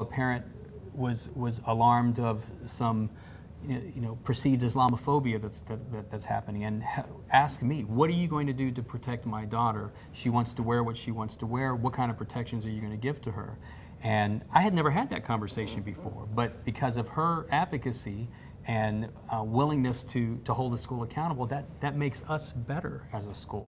A parent was, was alarmed of some, you know, perceived Islamophobia that's, that, that- that's happening and ha- ask me, what are you going to do to protect my daughter? She wants to wear what she wants to wear. What kind of protections are you going to give to her? And I had never had that conversation before, but because of her advocacy and uh, willingness to, to hold the school accountable, that, that makes us better as a school.